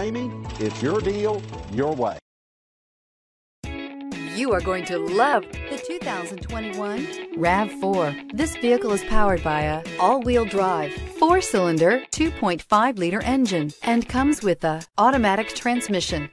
Amy, it's your deal, your way. You are going to love the 2021 RAV4. This vehicle is powered by a all-wheel drive, four-cylinder, 2.5-liter engine and comes with a automatic transmission.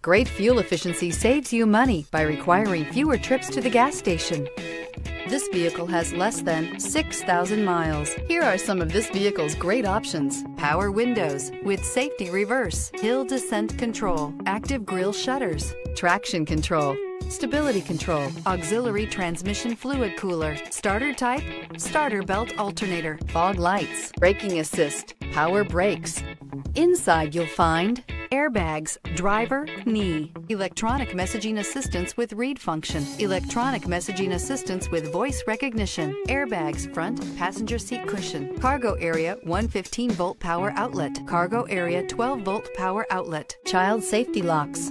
Great fuel efficiency saves you money by requiring fewer trips to the gas station. This vehicle has less than 6,000 miles. Here are some of this vehicle's great options. Power windows with safety reverse, hill descent control, active grille shutters, traction control, stability control, auxiliary transmission fluid cooler, starter type, starter belt alternator, fog lights, braking assist, power brakes. Inside you'll find airbags, driver, knee, electronic messaging assistance with read function, electronic messaging assistance with voice recognition, airbags, front, passenger seat cushion, cargo area 115 volt power outlet, cargo area 12 volt power outlet, child safety locks.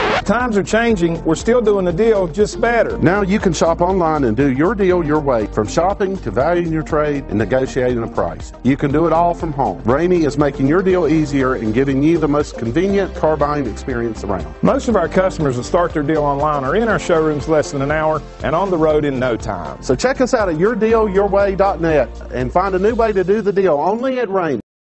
Times are changing. We're still doing the deal, just better. Now you can shop online and do your deal your way, from shopping to valuing your trade and negotiating a price. You can do it all from home. Ramey is making your deal easier and giving you the most convenient car buying experience around. Most of our customers that start their deal online are in our showrooms less than an hour and on the road in no time. So check us out at yourdealyourway.net and find a new way to do the deal only at Ramey.